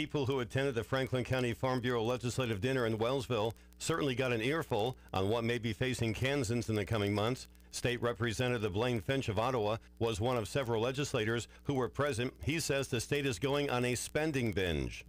People who attended the Franklin County Farm Bureau Legislative Dinner in Wellsville certainly got an earful on what may be facing Kansans in the coming months. State Representative Blaine Finch of Ottawa was one of several legislators who were present. He says the state is going on a spending binge.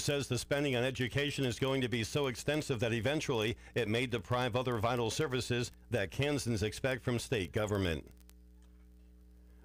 Says the spending on education is going to be so extensive that eventually it may deprive other vital services that Kansans expect from state government.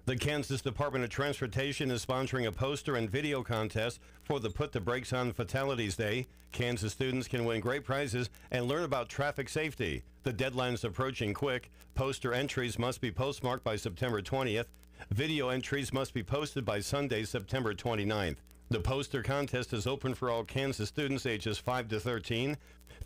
The Kansas Department of Transportation is sponsoring a poster and video contest for the Put the Brakes on Fatalities Day. Kansas students can win great prizes and learn about traffic safety. The deadline is approaching quick. Poster entries must be postmarked by September 20th. Video entries must be posted by Sunday, September 29th. The poster contest is open for all Kansas students ages 5 to 13.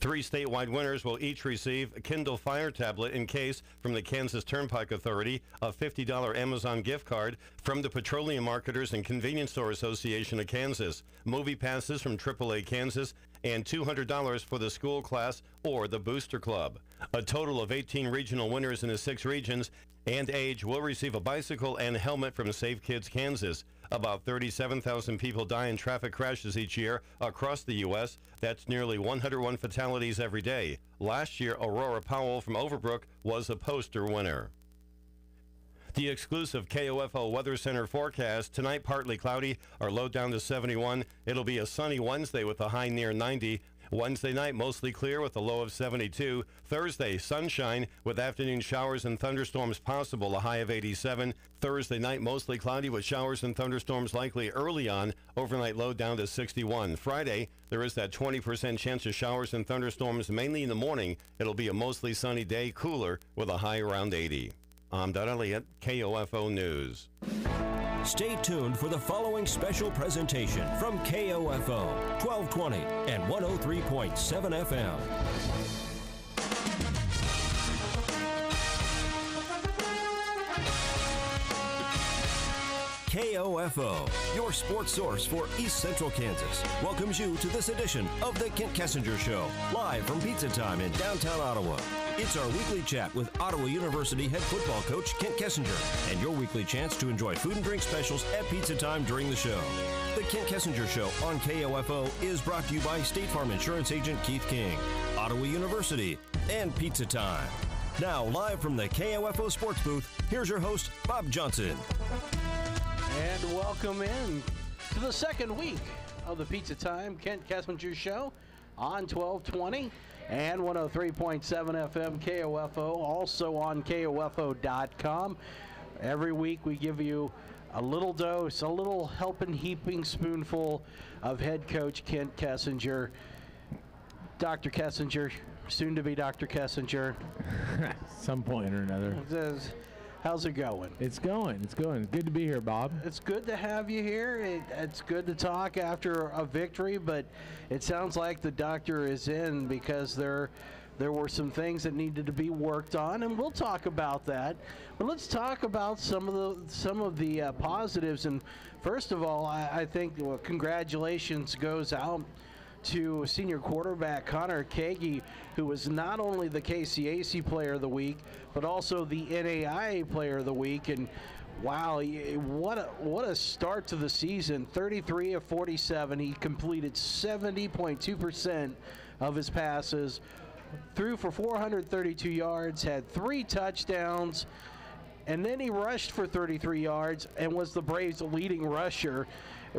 Three statewide winners will each receive a Kindle Fire tablet in case from the Kansas Turnpike Authority, a $50 Amazon gift card from the Petroleum Marketers and Convenience Store Association of Kansas, movie passes from AAA Kansas, and $200 for the school class or the Booster Club. A total of 18 regional winners in the six regions and age will receive a bicycle and helmet from Safe Kids Kansas. About 37,000 people die in traffic crashes each year across the U.S. That's nearly 101 fatalities every day. Last year, Aurora Powell from Overbrook was a poster winner. The exclusive KOFO Weather Center forecast tonight partly cloudy, our low down to 71. It'll be a sunny Wednesday with a high near 90. Wednesday night mostly clear with a low of 72. Thursday sunshine with afternoon showers and thunderstorms possible, a high of 87. Thursday night mostly cloudy with showers and thunderstorms likely early on, overnight low down to 61. Friday there is that 20% chance of showers and thunderstorms mainly in the morning. It'll be a mostly sunny day, cooler with a high around 80. I'm Doug Elliott, KOFO News. Stay tuned for the following special presentation from KOFO 1220 and 103.7 FM. KOFO, your sports source for East Central Kansas, welcomes you to this edition of the Kent Kessinger Show, live from Pizza Time in downtown Ottawa. It's our weekly chat with Ottawa University head football coach Kent Kessinger, and your weekly chance to enjoy food and drink specials at Pizza Time during the show. The Kent Kessinger Show on KOFO is brought to you by State Farm Insurance Agent Keith King, Ottawa University, and Pizza Time. Now, live from the KOFO Sports booth, here's your host, Bob Johnson. And welcome in to the second week of the Pizza Time Kent Kessinger Show on 1220 and 103.7 FM KOFO, also on KOFO.com. Every week we give you a little dose, a little helping heaping spoonful of head coach Kent Kessinger. Dr. Kessinger, soon to be Dr. Kessinger. Some point or another. How's it going? It's going. It's going. Good to be here, Bob. It's good to have you here. It, it's good to talk after a victory, but it sounds like the doctor is in because there there were some things that needed to be worked on, and we'll talk about that. But let's talk about some of the some of the uh, positives. And first of all, I, I think well, congratulations goes out to senior quarterback Connor Kagi, who was not only the KCAC Player of the Week, but also the NAIA Player of the Week. And wow, what a what a start to the season! 33 of 47. He completed 70.2 percent of his passes, threw for 432 yards, had three touchdowns. And then he rushed for 33 yards and was the Braves' leading rusher,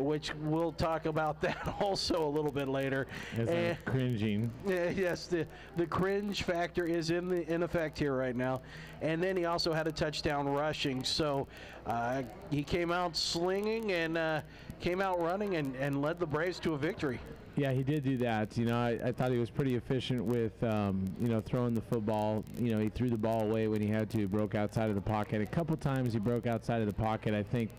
which we'll talk about that also a little bit later. As I'm And- cringing. yes, the the cringe factor is in the in effect here right now, and then he also had a touchdown rushing. So uh, he came out slinging and uh, came out running and, and led the Braves to a victory. Yeah, he did do that. You know, I, I thought he was pretty efficient with, um, you know, throwing the football. You know, he threw the ball away when he had to, broke outside of the pocket. A couple times he broke outside of the pocket, I think,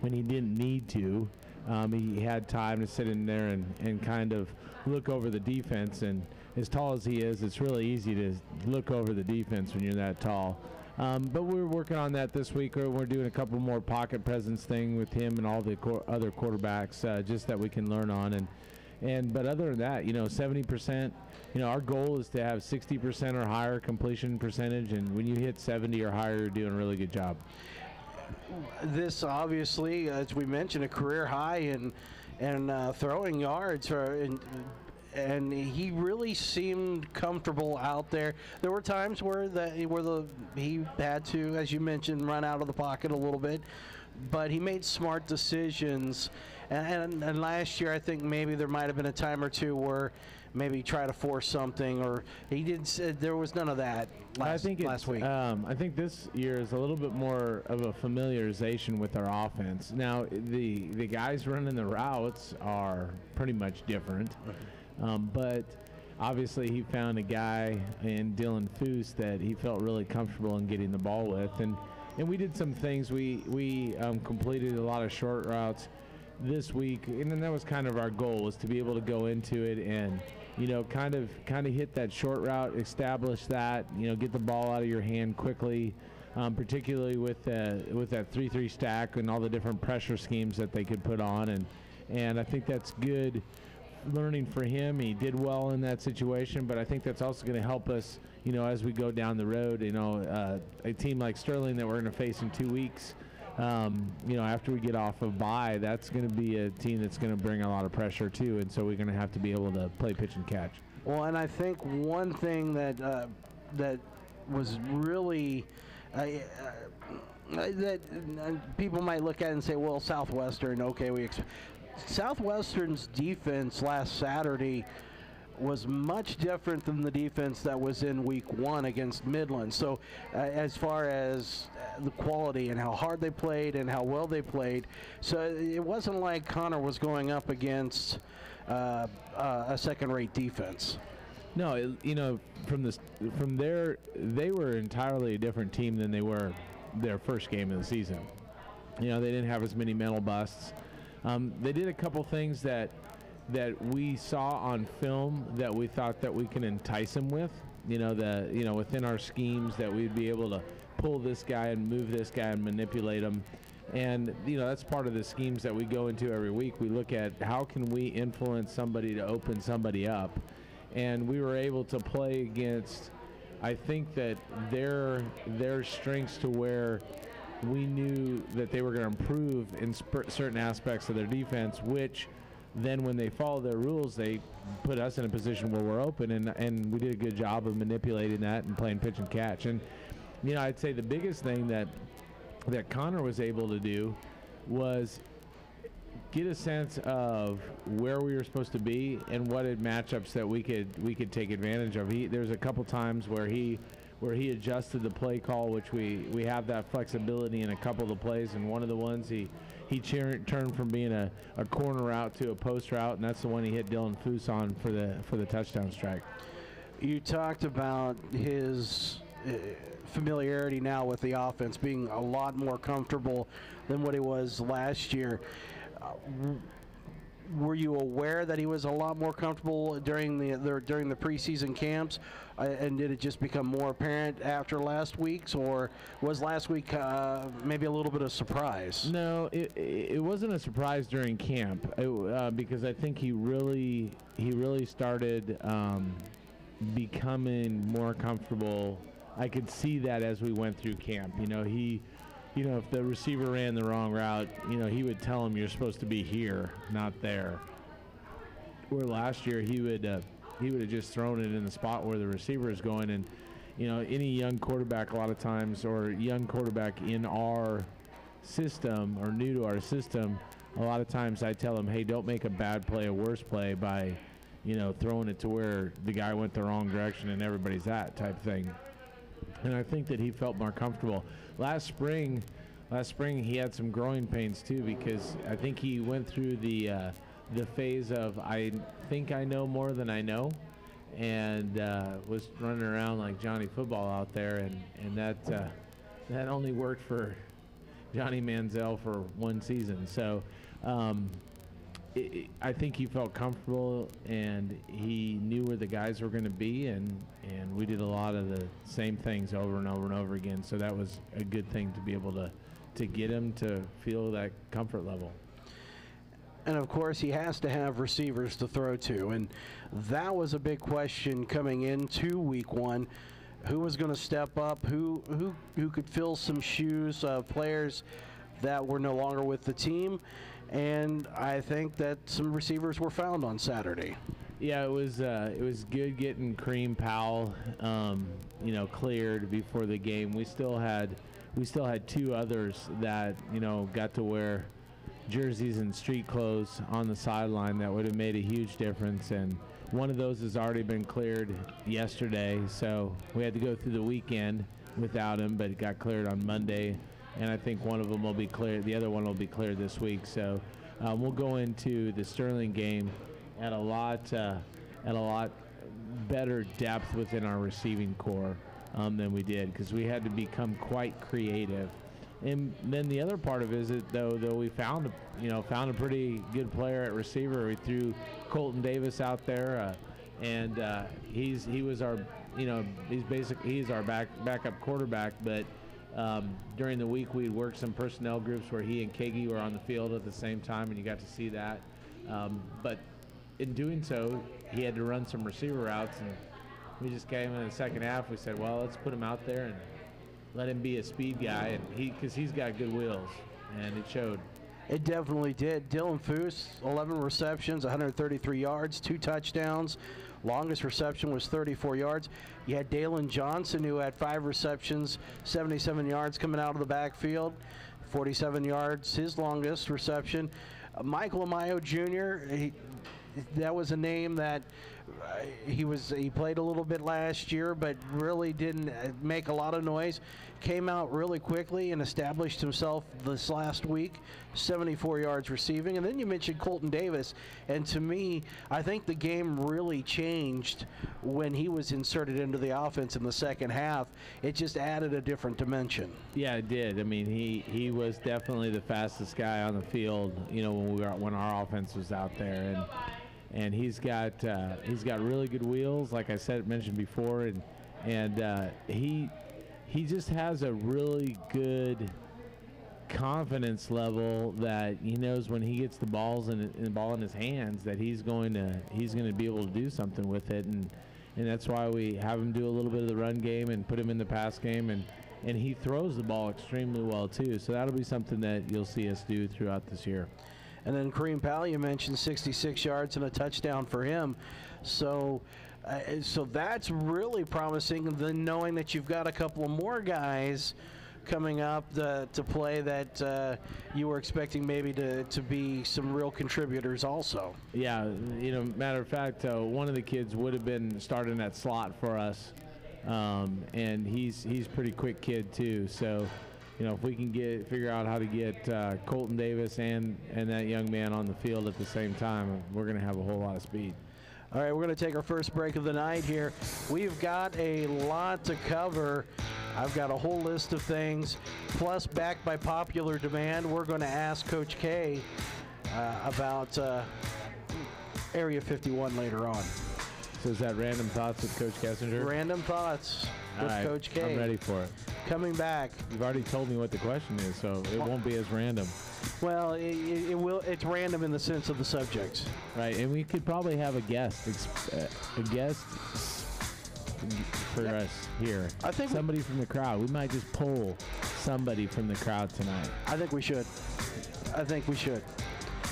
when he didn't need to. Um, he had time to sit in there and, and kind of look over the defense. And as tall as he is, it's really easy to look over the defense when you're that tall. Um, but we're working on that this week. We're, we're doing a couple more pocket presence thing with him and all the other quarterbacks, uh, just that we can learn on. And and but other than that, you know, 70%. You know, our goal is to have 60% or higher completion percentage, and when you hit 70 or higher, you're doing a really good job. This obviously, as we mentioned, a career high in and uh, throwing yards and and he really seemed comfortable out there. There were times where the where the he had to, as you mentioned, run out of the pocket a little bit, but he made smart decisions. And, and, and last year, I think maybe there might have been a time or two where maybe try to force something, or he did. not There was none of that last, I think last week. Um, I think this year is a little bit more of a familiarization with our offense. Now, the the guys running the routes are pretty much different, um, but obviously he found a guy in Dylan Foose that he felt really comfortable in getting the ball with, and and we did some things. We we um, completed a lot of short routes this week, and then that was kind of our goal was to be able to go into it and you know kind of kind of hit that short route, establish that, you know, get the ball out of your hand quickly. Um, particularly with uh, with that three-three stack and all the different pressure schemes that they could put on, and and I think that's good learning for him. He did well in that situation, but I think that's also going to help us, you know, as we go down the road. You know, uh, a team like Sterling that we're going to face in two weeks. Um, you know, after we get off of bye, that's going to be a team that's going to bring a lot of pressure too, and so we're going to have to be able to play pitch and catch. Well, and I think one thing that uh, that was really uh, that uh, people might look at and say, well, Southwestern, okay, we Southwestern's defense last Saturday was much different than the defense that was in week one against Midland. So, uh, as far as uh, the quality and how hard they played and how well they played, so it wasn't like Connor was going up against uh, uh, a second-rate defense. No, it, you know, from this, from there, they were entirely a different team than they were their first game of the season. You know, they didn't have as many mental busts. Um, they did a couple things that that we saw on film that we thought that we can entice him with. You know, the you know within our schemes that we'd be able to pull this guy and move this guy and manipulate him. And you know that's part of the schemes that we go into every week. We look at how can we influence somebody to open somebody up, and we were able to play against. I think that their their strengths to where we knew that they were going to improve in certain aspects of their defense, which then when they follow their rules, they put us in a position where we're open, and and we did a good job of manipulating that and playing pitch and catch. And you know, I'd say the biggest thing that that Connor was able to do was get a sense of where we were supposed to be and what matchups that we could we could take advantage of. He there's a couple times where he where he adjusted the play call, which we we have that flexibility in a couple of the plays, and one of the ones he he turned from being a, a corner route to a post route, and that's the one he hit Dylan Foose on for the for the touchdown strike. You talked about his uh, familiarity now with the offense, being a lot more comfortable than what he was last year. Uh, were you aware that he was a lot more comfortable during the, the during the preseason camps, uh, and did it just become more apparent after last week's, or was last week uh, maybe a little bit of surprise? No, it, it wasn't a surprise during camp it, uh, because I think he really he really started um, becoming more comfortable. I could see that as we went through camp. You know, he you know, if the receiver ran the wrong route, you know, he would tell him you're supposed to be here, not there. Where last year he would uh, he would have just thrown it in the spot where the receiver is going, and you know, any young quarterback a lot of times, or young quarterback in our system or new to our system, a lot of times I tell them, hey, don't make a bad play a worse play by, you know, throwing it to where the guy went the wrong direction and everybody's at type thing. And I think that he felt more comfortable last spring, last spring he had some growing pains too because I think he went through the uh, the phase of I think I know more than I know, and uh, was running around like Johnny Football out there, and and that uh, that only worked for Johnny Manziel for one season. So. Um, I think he felt comfortable and he knew where the guys were going to be, and and we did a lot of the same things over and over and over again. So that was a good thing to be able to to get him to feel that comfort level. And of course, he has to have receivers to throw to. And that was a big question coming into week one. Who was going to step up? Who, who, who could fill some shoes of players that were no longer with the team? And I think that some receivers were found on Saturday. Yeah, it was uh, it was good getting Kareem Powell, um, you know, cleared before the game. We still had we still had two others that you know got to wear jerseys and street clothes on the sideline that would have made a huge difference. And one of those has already been cleared yesterday, so we had to go through the weekend without him, but it got cleared on Monday. And I think one of them will be cleared. The other one will be cleared this week. So um, we'll go into the Sterling game at a lot uh, at a lot better depth within our receiving corps um, than we did because we had to become quite creative. And then the other part of it is that though though we found a, you know found a pretty good player at receiver. We threw Colton Davis out there, uh, and uh, he's he was our you know he's basic he's our back backup quarterback. But um, during the week we'd worked some personnel groups where he and Kagi were on the field at the same time, and you got to see that. Um, but in doing so, he had to run some receiver routes, and we just came in the second half. We said, well, let's put him out there and let him be a speed guy, and he because he's got good wheels, and it showed. It definitely did. Dylan Foose, 11 receptions, 133 yards, two touchdowns. Longest reception was 34 yards. You had Dalen Johnson, who had five receptions, 77 yards coming out of the backfield, 47 yards, his longest reception. Uh, Michael Amayo Jr., he, that was a name that uh, he was he played a little bit last year, but really didn't uh, make a lot of noise. Came out really quickly and established himself this last week, 74 yards receiving. And then you mentioned Colton Davis, and to me, I think the game really changed when he was inserted into the offense in the second half. It just added a different dimension. Yeah, it did. I mean, he he was definitely the fastest guy on the field. You know, when we were when our offense was out there, and and he's got uh, he's got really good wheels, like I said mentioned before, and and uh, he he just has a really good confidence level that he knows when he gets the balls in the ball in his hands that he's going to he's going to be able to do something with it. And and that's why we have him do a little bit of the run game and put him in the pass game. And and he throws the ball extremely well too. So that'll be something that you'll see us do throughout this year. And then Kareem Powell, you mentioned 66 yards and a touchdown for him. So, uh, so that's really promising. Then knowing that you've got a couple of more guys coming up to, to play that uh, you were expecting maybe to, to be some real contributors also. Yeah, you know, matter of fact, uh, one of the kids would have been starting that slot for us, um, and he's he's pretty quick kid too. So you know, if we can get figure out how to get uh, Colton Davis and and that young man on the field at the same time, we're going to have a whole lot of speed. All right, we're going to take our first break of the night here. We've got a lot to cover. I've got a whole list of things. Plus, back by popular demand, we're going to ask Coach K uh, about uh, Area 51 later on. So is that random thoughts with Coach Kessinger? Random thoughts with right, Coach K. I'm ready for it. Coming back. You've already told me what the question is, so it won't be as random. Well, it, it, will. It's random in the sense of the subjects. Right, and we could probably have a guest, uh, a guest for us here. I think somebody from the crowd. We might just pull somebody from the crowd tonight. I think we should. I think we should.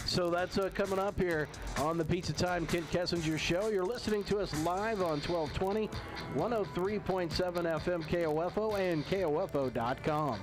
So that's uh, coming up here on the Pizza Time Kent Kessinger Show. You're listening to us live on 1220, 103.7 FM KOFO and KOFO.com.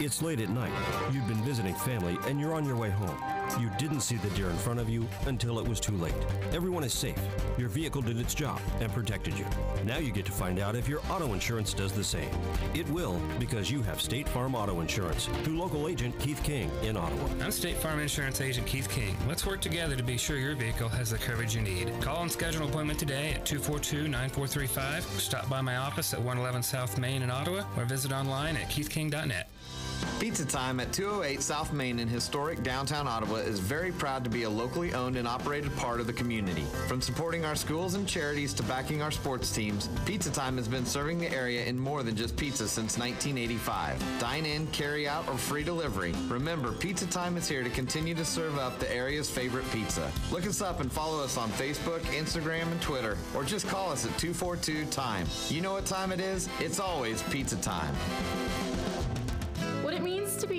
It's late at night. You've been visiting family and you're on your way home. You didn't see the deer in front of you until it was too late. Everyone is safe. Your vehicle did its job and protected you. Now you get to find out if your auto insurance does the same. It will because you have State Farm Auto Insurance through local agent Keith King in Ottawa. I'm State Farm Insurance Agent Keith King. Let's work together to be sure your vehicle has the coverage you need. Call and schedule an appointment today at 242 9435. Stop by my office at 111 South Main in Ottawa or visit online at keithking.net. Pizza Time at 208 South Main in historic downtown Ottawa is very proud to be a locally owned and operated part of the community. From supporting our schools and charities to backing our sports teams, Pizza Time has been serving the area in more than just pizza since 1985. Dine in, carry out, or free delivery. Remember, Pizza Time is here to continue to serve up the area's favorite pizza. Look us up and follow us on Facebook, Instagram, and Twitter, or just call us at 242 Time. You know what time it is? It's always pizza time.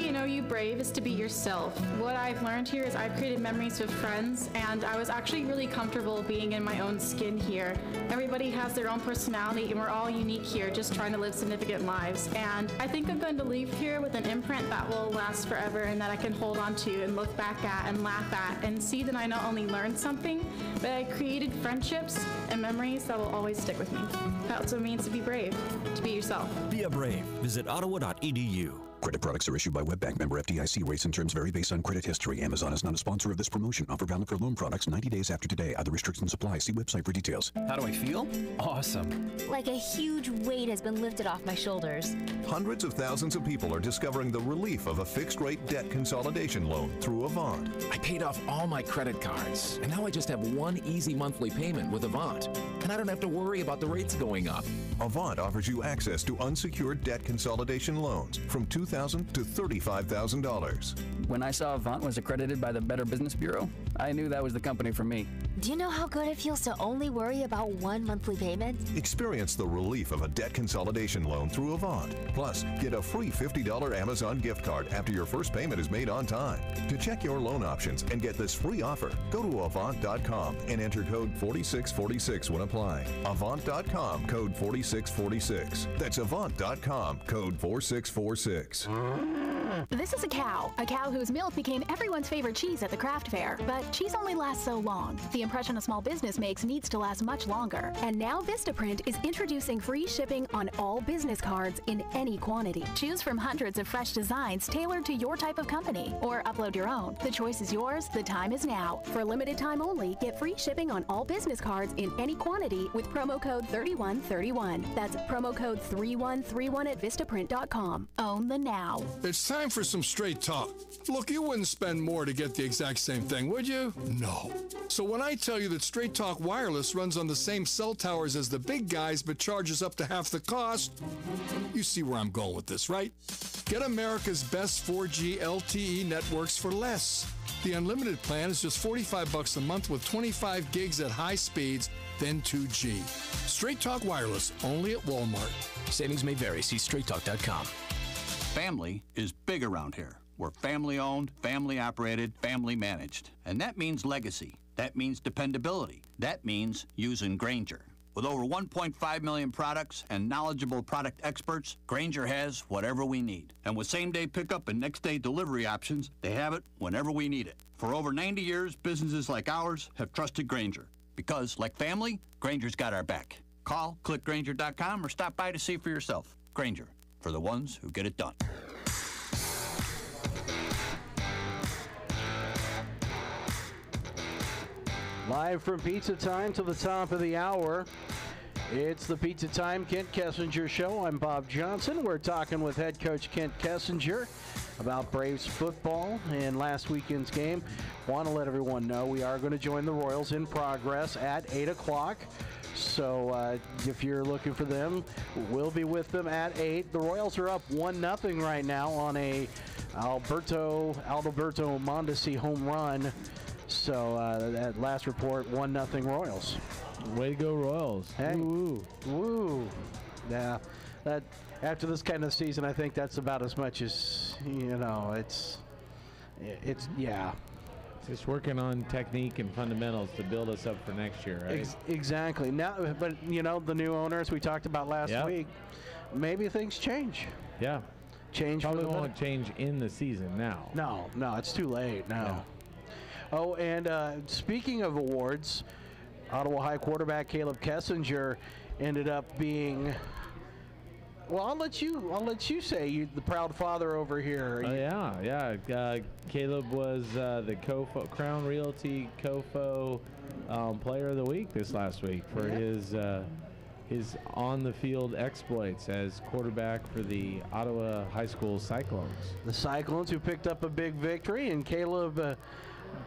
You know, you brave is to be yourself. What I've learned here is I've created memories with friends, and I was actually really comfortable being in my own skin here. Everybody has their own personality, and we're all unique here, just trying to live significant lives. And I think I'm going to leave here with an imprint that will last forever and that I can hold on to and look back at and laugh at and see that I not only learned something, but I created friendships and memories that will always stick with me. That's what it means to be brave, to be yourself. Be a brave. Visit ottawa.edu. Credit products are issued by WebBank member FDIC. Rates and terms vary based on credit history. Amazon is not a sponsor of this promotion. Offer valid for loan products 90 days after today. Other restrictions apply. See website for details. How do I feel? Awesome. Like a huge weight has been lifted off my shoulders. Hundreds of thousands of people are discovering the relief of a fixed rate debt consolidation loan through Avant. I paid off all my credit cards, and now I just have one easy monthly payment with Avant. And I don't have to worry about the rates going up. Avant offers you access to unsecured debt consolidation loans from $2,000 to $35,000. When I saw Avant was accredited by the Better Business Bureau, I knew that was the company for me. Do you know how good it feels to only worry about one monthly payment? Experience the relief of a debt consolidation loan through Avant. Plus, get a free $50 Amazon gift card after your first payment is made on time. To check your loan options and get this free offer, go to Avant.com and enter code 4646 when applying. Avant.com, code 4646. That's Avant.com, code 4646. Thanks. This is a cow, a cow whose milk became everyone's favorite cheese at the craft fair. But cheese only lasts so long. The impression a small business makes needs to last much longer. And now Vistaprint is introducing free shipping on all business cards in any quantity. Choose from hundreds of fresh designs tailored to your type of company or upload your own. The choice is yours. The time is now. For a limited time only, get free shipping on all business cards in any quantity with promo code 3131. That's promo code 3131 at Vistaprint.com. Own the now. It's time for some straight talk. Look, you wouldn't spend more to get the exact same thing, would you? No. So when I tell you that Straight Talk Wireless runs on the same cell towers as the big guys but charges up to half the cost, you see where I'm going with this, right? Get America's best 4G LTE networks for less. The unlimited plan is just 45 bucks a month with 25 gigs at high speeds, then 2G. Straight Talk Wireless, only at Walmart. Savings may vary. See straighttalk.com. Family is big around here. We're family owned, family operated, family managed. And that means legacy. That means dependability. That means using Grainger. With over 1.5 million products and knowledgeable product experts, Grainger has whatever we need. And with same day pickup and next day delivery options, they have it whenever we need it. For over 90 years, businesses like ours have trusted Grainger. Because, like family, Grainger's got our back. Call clickgranger.com or stop by to see for yourself. Grainger, for the ones who get it done. Live from Pizza Time to the top of the hour. It's the Pizza Time Kent Kessinger Show. I'm Bob Johnson. We're talking with head coach Kent Kessinger about Braves football and last weekend's game. Want to let everyone know we are going to join the Royals in progress at 8 o'clock. So uh, if you're looking for them, we'll be with them at 8. The Royals are up 1 nothing right now on a Alberto Alberto Mondesi home run. So uh, that last report, 1 nothing Royals. Way to go, Royals. Hey. Woo. Woo. Yeah. That after this kind of season, I think that's about as much as you know. It's, it's yeah. Just working on technique and fundamentals to build us up for next year, right? Ex- exactly. Now, but you know, the new owners we talked about last Yep. week, maybe things change. Yeah. Change for Probably won't change in the season now. No, no, it's too late now. Oh, and uh, speaking of awards, Ottawa High quarterback Caleb Kessinger ended up being. Well, I'll let you. I'll let you say you, the proud father over here. Oh yeah, yeah. Uh, Caleb was uh, the KOFO, Crown Realty KOFO um, Player of the Week this last week for Yeah. his uh, his on the field exploits as quarterback for the Ottawa High School Cyclones. The Cyclones who picked up a big victory, and Caleb uh,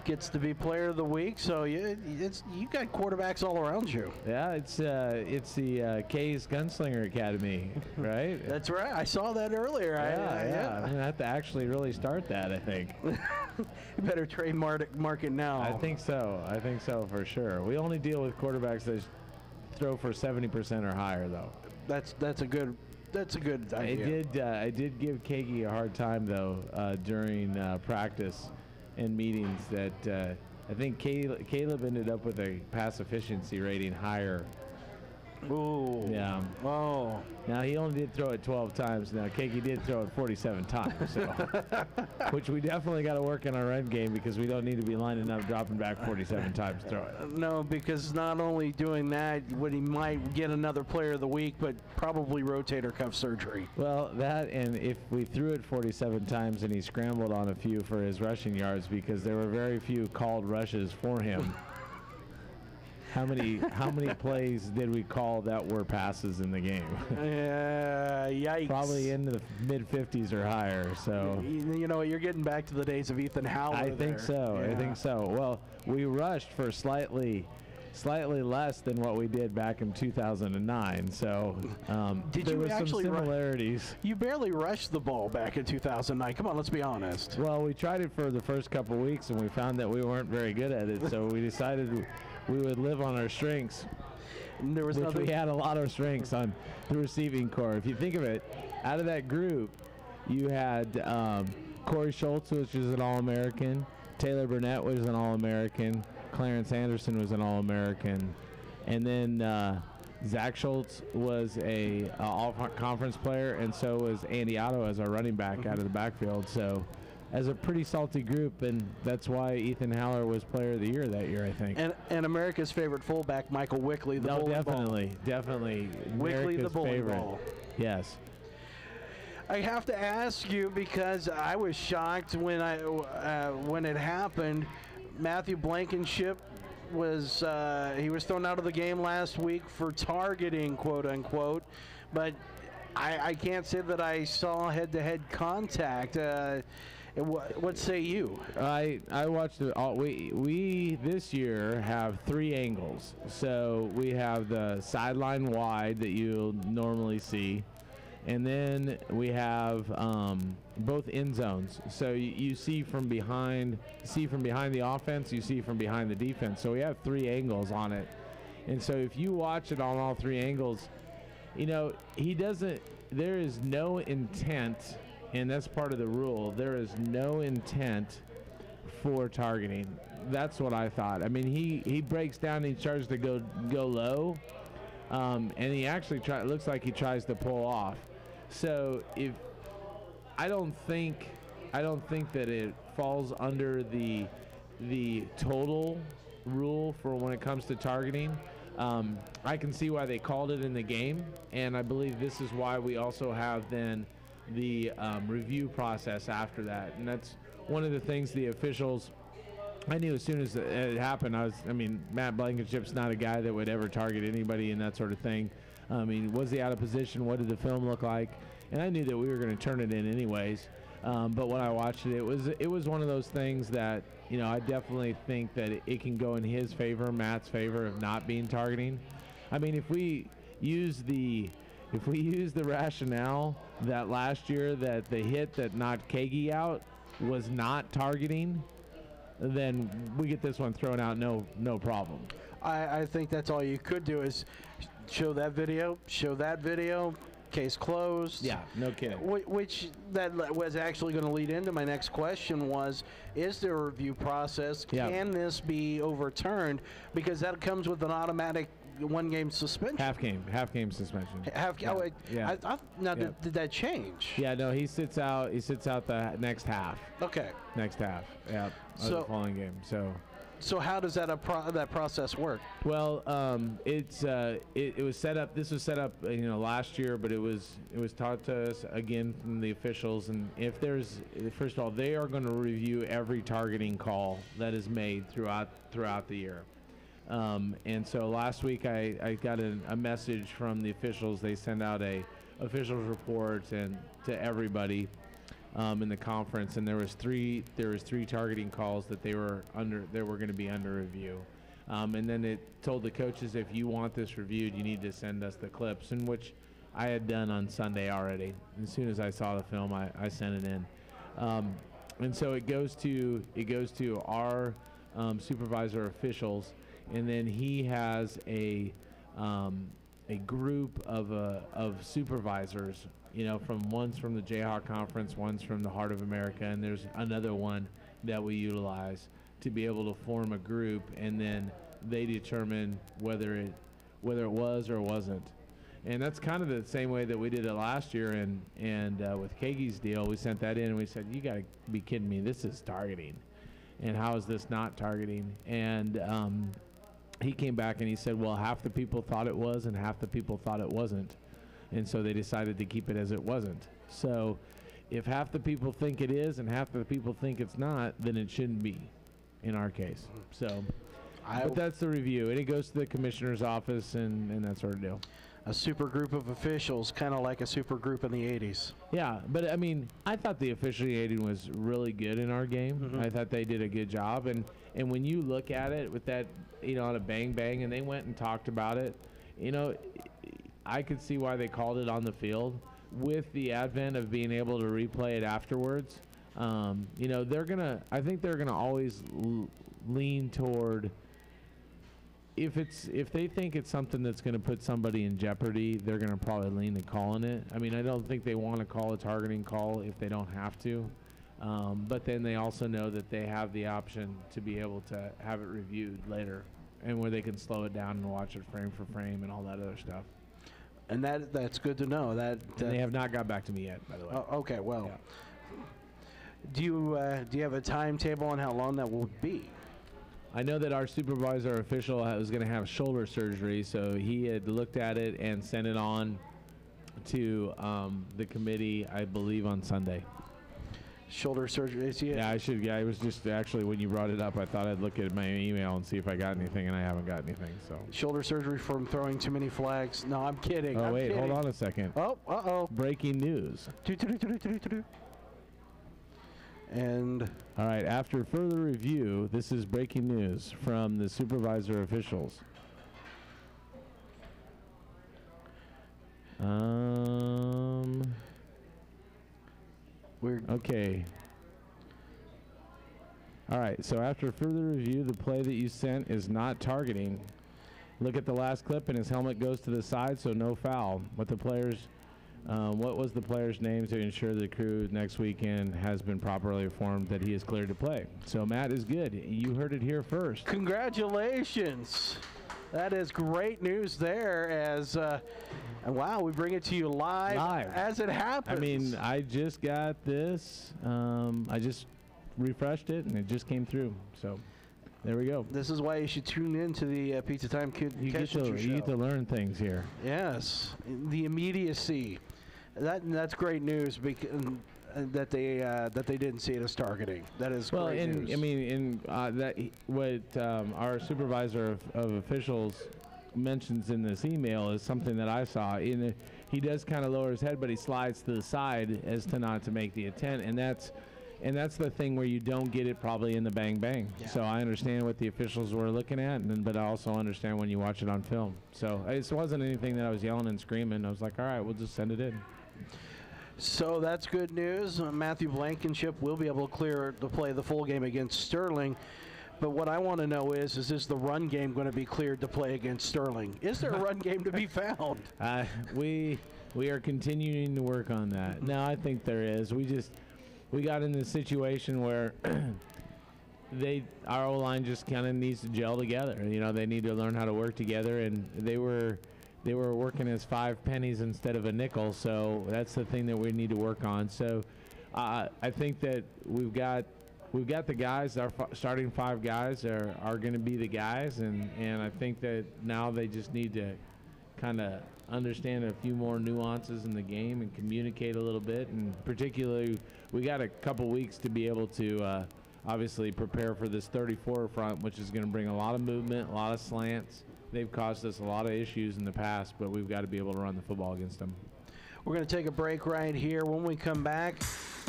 gets to be Player of the Week. So you, it's you got quarterbacks all around you. Yeah, it's uh, it's the uh, K's Gunslinger Academy, right? That's right. I saw that earlier. yeah, I, uh, yeah. I'm gonna have to actually really start that. I think. you better trademark it, mark it now. I think so. I think so for sure. We only deal with quarterbacks that throw for 70% or higher, though. That's that's a good that's a good idea. I did. Uh, I did give Kagi a hard time though uh, during uh, practice and meetings. That uh, I think Caleb ended up with a pass efficiency rating higher. Ooh. Yeah. Oh. Now he only did throw it 12 times. Now Kagi did throw it 47 times, so which we definitely got to work in our run game because we don't need to be lining up, dropping back 47 times throwing. Uh, no, because not only doing that, would he might get another Player of the Week, but probably rotator cuff surgery. Well, that and if we threw it 47 times and he scrambled on a few for his rushing yards because there were very few called rushes for him. how many how many plays did we call that were passes in the game? Uh, yikes. Probably in the mid 50s or higher. So You, you know, you're getting back to the days of Ethan Howell. I think so. I think so. Well, we rushed for slightly slightly less than what we did back in 2009. So um, Did there you was actually some similarities. You barely rushed the ball back in 2009. Come on, let's be honest. Well, we tried it for the first couple weeks and we found that we weren't very good at it. So we decided we would live on our strengths. And there was which we had a lot of strengths on the receiving corps. If you think of it, out of that group, you had um, Corey Schultz, which is an All-American. Taylor Burnett was an All-American. Clarence Anderson was an All-American, and then uh, Zach Schultz was a, uh, All-Conference player, and so was Andy Otto as our running back out of the backfield. So. As a pretty salty group, and that's why Ethan Haller was Player of the Year that year, I think. And, and America's favorite fullback, Michael Wickley, the no, bowling ball. definitely, definitely. Wickley, the America's bowling favorite. ball. Yes. I have to ask you because I was shocked when I uh, when it happened. Matthew Blankenship was uh, he was thrown out of the game last week for targeting, quote unquote, but I, I can't say that I saw head-to-head contact. Uh, what, what say you? I I watched it all. We we this year have three angles. So we have the sideline wide that you'll normally see, and then we have um, both end zones. So you, you see from behind, see from behind the offense, you see from behind the defense. So we have three angles on it, and so if you watch it on all three angles, you know he doesn't. There is no intent and that's part of the rule. There is no intent for targeting. That's what I thought. I mean, he he breaks down. He tries to go go low, um, and he actually try. It looks like he tries to pull off. So if I don't think I don't think that it falls under the the total rule for when it comes to targeting. Um, I can see why they called it in the game, and I believe this is why we also have then the um, review process after that. And that's one of the things the officials. I knew as soon as it happened. I was. I mean, Matt Blankenship's not a guy that would ever target anybody and that sort of thing. I mean, was he out of position? What did the film look like? And I knew that we were going to turn it in anyways. Um, but when I watched it, it was it was one of those things that you know I definitely think that it, it can go in his favor, Matt's favor of not being targeting. I mean, if we use the if we use the rationale that last year that the hit that knocked Kagi out was not targeting, then we get this one thrown out no no problem. I, I think that's all you could do is show that video, show that video, case closed. Yeah, no kidding. Which that was actually going to lead into my next question was, is there a review process? Yeah. Can this be overturned? Because that comes with an automatic one-game suspension. Half game, half game suspension. Half. Yeah. Oh, Yeah. I, I, now, Yeah. did, did that change? Yeah, no, he sits out. He sits out the next half. Okay. Next half. Yeah. So- the following game. So. So how does that pro- that process work? Well, um, it's uh, it, it was set up. This was set up, uh, you know, last year, but it was it was taught to us again from the officials. And if there's, first of all, they are going to review every targeting call that is made throughout throughout the year. Um, and so last week I, I got a, a message from the officials. They send out a officials report and to everybody um, in the conference, and there was three there was three targeting calls that they were under they were going to be under review. Um, and then it told the coaches if you want this reviewed, you need to send us the clips, in which I had done on Sunday already. As soon as I saw the film, I, I sent it in. Um, and so it goes to it goes to our um, supervisor officials, and then he has a um, a group of uh, of supervisors. You know, from one's from the Jayhawk Conference, one's from the Heart of America, and there's another one that we utilize to be able to form a group, and then they determine whether it whether it was or wasn't. And that's kind of the same way that we did it last year, and and uh, with Kagi's deal, we sent that in and we said, "You got to be kidding me! This is targeting, and how is this not targeting?" And um, he came back and he said, "Well, half the people thought it was, and half the people thought it wasn't, and so they decided to keep it as it wasn't." So, if half the people think it is and half the people think it's not, then it shouldn't be, in our case. So, but that's the review, and it goes to the commissioner's office and and that sort of deal. A super group of officials, kind of like a super group in the 80s. Yeah, but I mean, I thought the officiating was really good in our game. Mhm. I thought they did a good job, and and when you look at it with that, you know, on a bang bang, and they went and talked about it, you know, I could see why they called it on the field. With the advent of being able to replay it afterwards, um, you know, they're gonna. I think they're gonna always l- lean toward if it's if they think it's something that's going to put somebody in jeopardy, they're going to probably lean to calling it. I mean, I don't think they want to call a targeting call if they don't have to. Um, but then they also know that they have the option to be able to have it reviewed later, and where they can slow it down and watch it frame for frame and all that other stuff. And that that's good to know. That, And that they have not got back to me yet, by the way. Oh, okay, well. Do you uh, do you have a timetable on how long that will be? I know that our supervisor official was going to have shoulder surgery, so he had looked at it and sent it on to um, the committee, I believe, on Sunday. Shoulder surgery. Yeah, I should. Yeah, it was just actually when you brought it up, I thought I'd look at my email and see if I got anything, and I haven't got anything. So. shoulder surgery from throwing too many flags. No, I'm kidding. Oh I'm wait, kidding. hold on a second. Oh, uh oh. Breaking news. And all right, after further review, this is breaking news from the supervisor officials. Um. We're okay. All right. So after further review, the play that you sent is not targeting. Look at the last clip, and his helmet goes to the side, so no foul. What the players, um, what was the player's name to ensure the crew next weekend has been properly informed that he is cleared to play? So Matt is good. You heard it here first. Congratulations. That is great news there. As uh, and wow, we bring it to you live, Live. as it happens. I mean, I just got this. Um, I just refreshed it, and it just came through. So there we go. This is why you should tune in to the uh, Pizza Time Kid You get, to, you get to learn things here. Yes, the immediacy. That that's great news because that they uh, that they didn't see it as targeting. That is Well, great in news. I mean, in uh, that what um, our supervisor of, of officials mentions in this email is something that I saw. In the, he does kind of lower his head, but he slides to the side as to not to make the intent, and that's and that's the thing where you don't get it probably in the bang bang. So I understand what the officials were looking at, and but I also understand when you watch it on film. So it wasn't anything that I was yelling and screaming. I was like, all right, we'll just send it in. So that's good news. Uh, Matthew Blankenship will be able to clear to play the full game against Sterling. But what I want to know is, is this the run game going to be cleared to play against Sterling? Is there a run game to be found? Uh, we we are continuing to work on that. No, I think there is. We just we got in this situation where they our O line just kind of needs to gel together. You know, they need to learn how to work together, and they were they were working as five pennies instead of a nickel. So that's the thing that we need to work on. So uh, I think that we've got we've got the guys. Our starting five guys are are going to be the guys, and and I think that now they just need to kind of understand a few more nuances in the game and communicate a little bit. And particularly, we got a couple weeks to be able to uh, obviously prepare for this 34 front, which is going to bring a lot of movement, a lot of slants. They've caused us a lot of issues in the past, but we've got to be able to run the football against them. We're going to take a break right here. When we come back,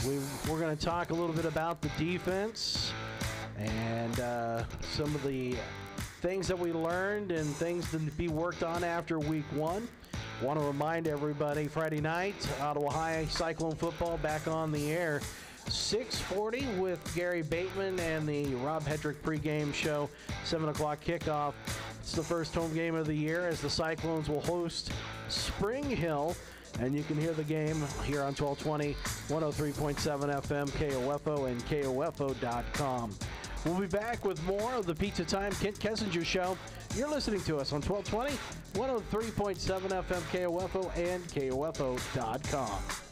we, we're going to talk a little bit about the defense and uh, some of the things that we learned and things to be worked on after week one. Want to remind everybody Friday night, Ottawa High Cyclone football back on the air. 640 with Gary Bateman and the Rob Hedrick pregame show. 7 o'clock kickoff. It's the first home game of the year as the Cyclones will host Spring Hill. And you can hear the game here on 1220, 103.7 FM, KOFO, and KOFO.com. We'll be back with more of the Pizza Time Kent Kessinger Show. You're listening to us on 1220, 103.7 FM, KOFO, and KOFO.com.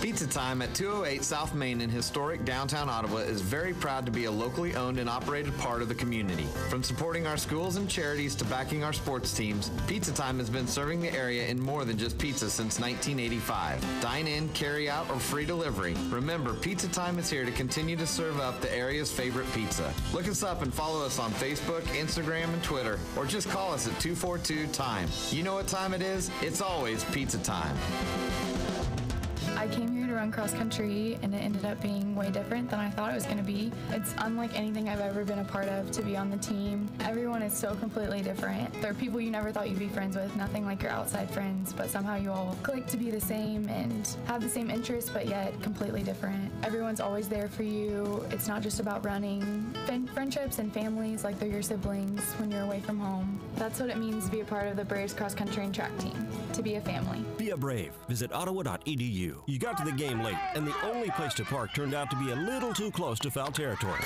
Pizza Time at 208 South Main in historic downtown Ottawa is very proud to be a locally owned and operated part of the community. From supporting our schools and charities to backing our sports teams, Pizza Time has been serving the area in more than just pizza since 1985. Dine in, carry out, or free delivery. Remember, Pizza Time is here to continue to serve up the area's favorite pizza. Look us up and follow us on Facebook, Instagram, and Twitter, or just call us at 242 Time. You know what time it is? It's always Pizza Time. I came here to run cross country and it ended up being way different than I thought it was going to be. It's unlike anything I've ever been a part of to be on the team. Everyone is so completely different. There are people you never thought you'd be friends with, nothing like your outside friends, but somehow you all click to be the same and have the same interests, but yet completely different. Everyone's always there for you. It's not just about running. Friendships and families like they're your siblings when you're away from home. That's what it means to be a part of the Braves cross country and track team, to be a family. Be a brave. Visit ottawa.edu. You got to the game late, and the only place to park turned out to be a little too close to foul territory.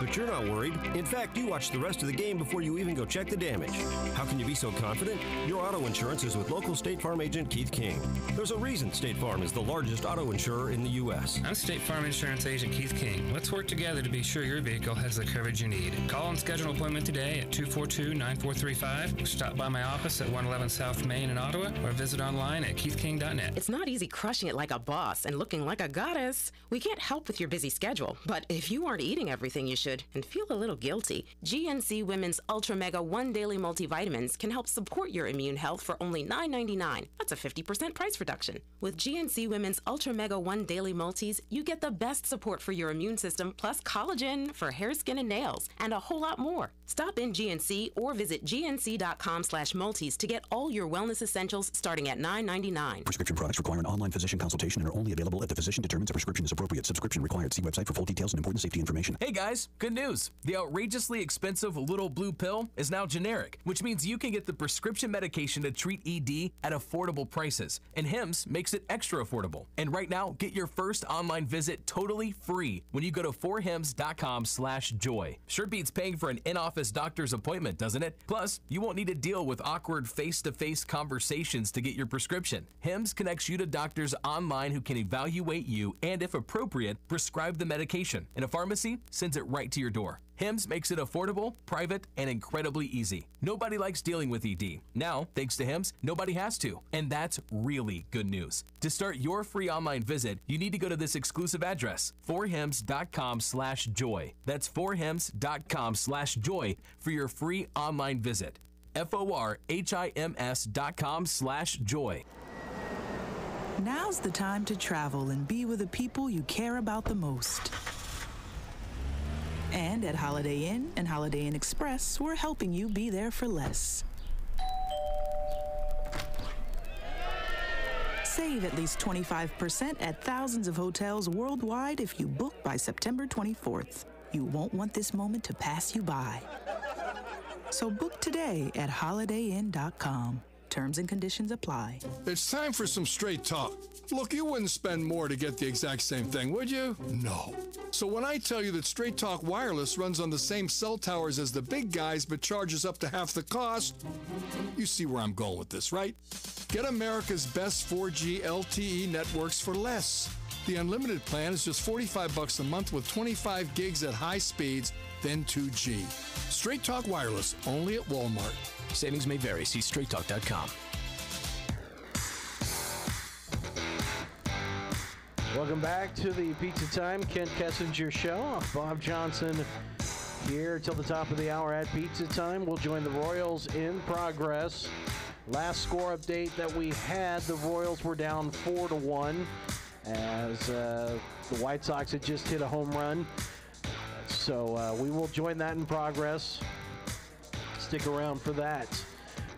But you're not worried. In fact, you watch the rest of the game before you even go check the damage. How can you be so confident? Your auto insurance is with local State Farm agent Keith King. There's a reason State Farm is the largest auto insurer in the U.S. I'm State Farm Insurance Agent Keith King. Let's work together to be sure your vehicle has the coverage you need. Call and schedule an appointment today at 242-9435. Stop by my office at 111 South Main in Ottawa or visit online at keithking.net. It's not easy crushing it like a boss and looking like a goddess. We can't help with your busy schedule, but if you aren't eating everything you should and feel a little guilty, GNC Women's Ultra Mega One Daily Multivitamins can help support your immune health for only $9.99. That's a 50% price reduction. With GNC Women's Ultra Mega One Daily Multis, you get the best support for your immune system, plus collagen for hair, skin, and nails, and a whole lot more. Stop in GNC or visit gnc.com slash multis to get all your wellness essentials starting at $9.99. Prescription products require an online physician consultation and are only available if the physician determines a prescription is appropriate. Subscription required. See website for full details and important safety information. Hey guys, good news. The outrageously expensive little blue pill is now generic, which means you can get the prescription medication to treat ED at affordable prices. And HIMS makes it extra affordable. And right now, get your first online visit totally free when you go to forhims.com slash joy. Sure beats paying for an in-office doctor's appointment, doesn't it? Plus, you won't need to deal with awkward face-to-face conversations to get your prescription. HIMS connects you to doctors online who can evaluate you and, if appropriate, prescribe the medication. And a pharmacy sends it right to your door. HIMS makes it affordable, private, and incredibly easy. Nobody likes dealing with ED. Now, thanks to HIMS, nobody has to. And that's really good news. To start your free online visit, you need to go to this exclusive address, forhims.com slash joy. That's forhims.com slash joy for your free online visit. F-O-R-H-I-M-S dot com slash joy. Now's the time to travel and be with the people you care about the most. And at Holiday Inn and Holiday Inn Express, we're helping you be there for less. Save at least 25% at thousands of hotels worldwide if you book by September 24th. You won't want this moment to pass you by. So book today at holidayinn.com. Terms and conditions apply. It's time for some straight talk. Look, you wouldn't spend more to get the exact same thing, would you? No. So when I tell you that Straight Talk Wireless runs on the same cell towers as the big guys but charges up to half the cost, you see where I'm going with this, right? Get America's best 4G LTE networks for less. The unlimited plan is just 45 bucks a month with 25 gigs at high speeds, then 2G. Straight Talk Wireless, only at Walmart. Savings may vary. See straighttalk.com. Welcome back to the Pizza Time Kent Kessinger Show. Bob Johnson here till the top of the hour at Pizza Time. We'll join the Royals in progress. Last score update that we had, the Royals were down four to one, as uh, the White Sox had just hit a home run. So uh, we will join that in progress. Stick around for that.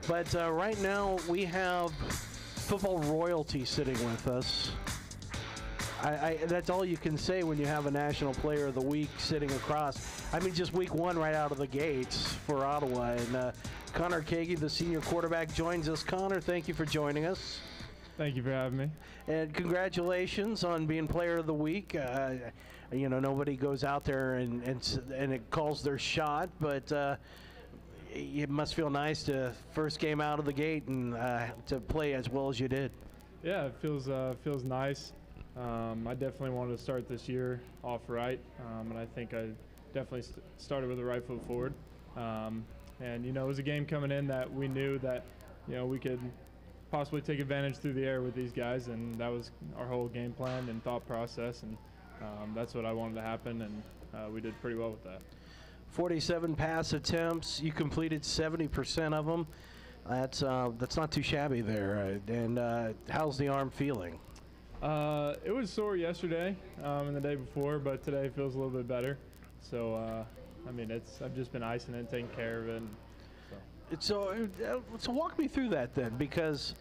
But uh, right now we have football royalty sitting with us. I, I, that's all you can say when you have a National Player of the Week sitting across. I mean, just week one right out of the gates for Ottawa. And uh, Connor Kaegi, the senior quarterback, joins us. Connor, thank you for joining us. Thank you for having me. And congratulations on being Player of the Week. Uh, you know, nobody goes out there and, and, and it calls their shot, but uh, it must feel nice to first game out of the gate and uh, to play as well as you did. Yeah, it feels uh, feels nice. Um, I definitely wanted to start this year off right, um, and I think I definitely st- started with the right foot forward. Um, and you know, it was a game coming in that we knew that you know we could possibly take advantage through the air with these guys, and that was our whole game plan and thought process, and um, that's what I wanted to happen, and uh, we did pretty well with that. 47 pass attempts. You completed 70% of them. That's uh, that's not too shabby there. Uh, and uh, how's the arm feeling? Uh, it was sore yesterday um, and the day before, but today feels a little bit better. So, uh, I mean, it's I've just been icing it, taking care of it. And so. So, uh, so walk me through that then, because